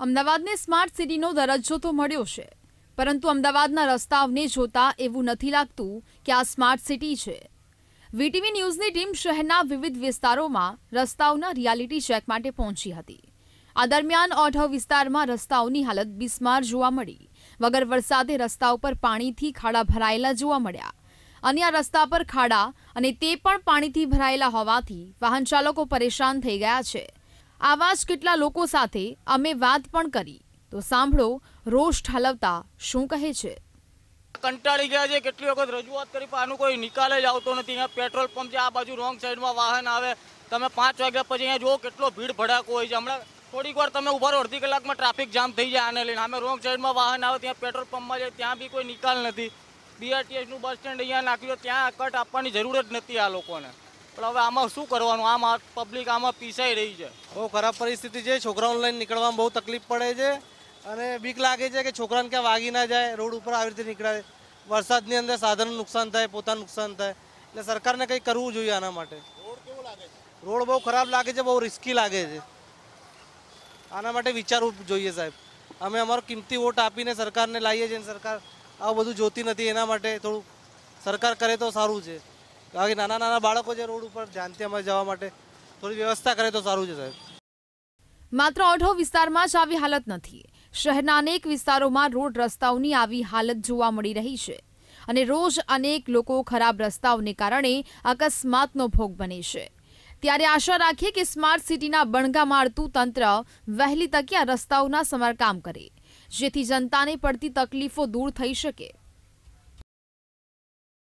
અમદાવાદને સ્માર્ટ સિટીનો દરજ્જો તો મળ્યો છે, પરંતુ અમદાવાદના રસ્તાઓને જોતા એવું નથી લાગતું કે આ સ્માર્ટ સિટી છે. વીટીવી ન્યૂઝની ટીમ શહેરના વિવિધ વિસ્તારોમાં રસ્તાઓના રિયાલિટી ચેક માટે પહોંચી હતી. આ દરમિયાન ઓઢવ વિસ્તારમાં રસ્તાઓની હાલત બિસ્માર જોવા મળી, વગર વરસાદે રસ્તા ઉપર પાણીથી ખાડા ભરાયેલા જોવા મળ્યા. અને આ રસ્તા પર ખાડા અને તે પણ પાણીથી ભરાયેલા હોવાથી વાહન ચાલકો પરેશાન થઈ ગયા છે. આવા જ કેટલા લોકો સાથે અમે વાત પણ કરી. તો સાંભળો, રોષ ઠાલવતા શું કહે છે? કંટાળી ગયા છે, કેટલી વખત રજૂઆત કરી, પણ આનું કોઈ નિકાલ જ આવતો નથી. અહીંયા પેટ્રોલ પંપ છે, આ બાજુ રોંગ સાઈડમાં વાહન આવે. તમે પાંચ વાગ્યા પછી અહીંયા જુઓ કેટલો ભીડ ભડાકો હોય છે. હમણાં થોડીક વાર તમે ઊભા રહો, અડધી કલાકમાં ટ્રાફિક જામ થઈ જાય આને લઈને. અમે રોંગ સાઈડમાં વાહન આવે, ત્યાં પેટ્રોલ પંપમાં જાય, ત્યાં બી કોઈ નિકાલ નથી. બીઆરટીએસનું બસ સ્ટેન્ડ અહીંયા નાખ્યું ત્યાં કટ આપવાની જરૂર જ નથી આ લોકોને. પણ હવે આમાં શું કરવાનું? આમાં પબ્લિક આમાં પીસાઈ રહી છે. બહુ ખરાબ પરિસ્થિતિ છે. છોકરાઓને લઈને નીકળવામાં બહુ તકલીફ પડે છે અને બીક લાગે છે કે છોકરાને ક્યાં વાગી ના જાય રોડ ઉપર આવી રીતે નીકળે વરસાદની અંદર સાધનનું નુકસાન થાય પોતાનું નુકસાન થાય. એટલે સરકારને કંઈ કરવું જોઈએ આના માટે. રોડ બહુ ખરાબ લાગે છે બહુ રિસ્કી લાગે છે. આના માટે વિચારવું જોઈએ સાહેબ. અમે અમારો કિંમતી વોટ આપીને સરકારને લાવીએ છીએ અને સરકાર આવું બધું જોતી નથી. એના માટે થોડું સરકાર કરે તો સારું છે. કારણ કે નાના નાના બાળકો છે રોડ ઉપર જાનથી જવા માટે થોડી વ્યવસ્થા કરે તો સારું છે સાહેબ. માત્ર ઓઢો વિસ્તારમાં જ આવી હાલત નથી. શહેરના અનેક વિસ્તારોમાં રોડ રસ્તાઓની આવી હાલત જોવા મળી રહી છે. અને રોજ અનેક લોકો ખરાબ રસ્તાઓને કારણે અકસ્માતનો ભોગ બને છે. ત્યારે આશા રાખીએ કે સ્માર્ટ સિટીના બણગા મારતું તંત્ર વહેલી તકે આ રસ્તાઓના સમારકામ કરે, જેથી જનતાને પડતી તકલીફો દૂર થઈ શકે.